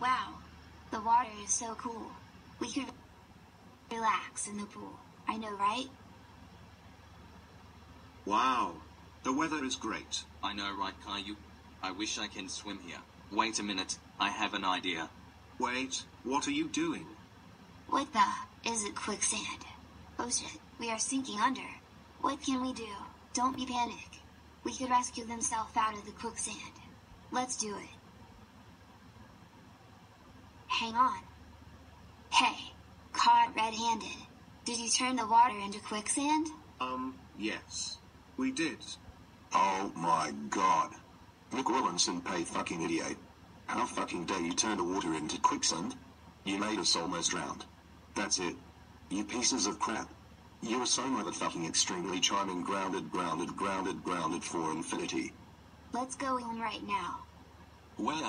Wow. The water is so cool. We could relax in the pool. I know, right? Wow. The weather is great. I know, right, Caillou? I wish I can swim here. Wait a minute, I have an idea. Wait, what are you doing? What the? Is it quicksand? Oh shit, we are sinking under. What can we do? Don't be panic. We could rescue themselves out of the quicksand. Let's do it. Hang on. Hey, caught red-handed. Did you turn the water into quicksand? Um, yes. We did. Oh my god. McWillinson pay fucking idiot. How fucking dare you turn the water into quicksand? You made us almost drowned. That's it. You pieces of crap. You are so motherfucking extremely charming grounded grounded grounded grounded for infinity. Let's go in right now. Well,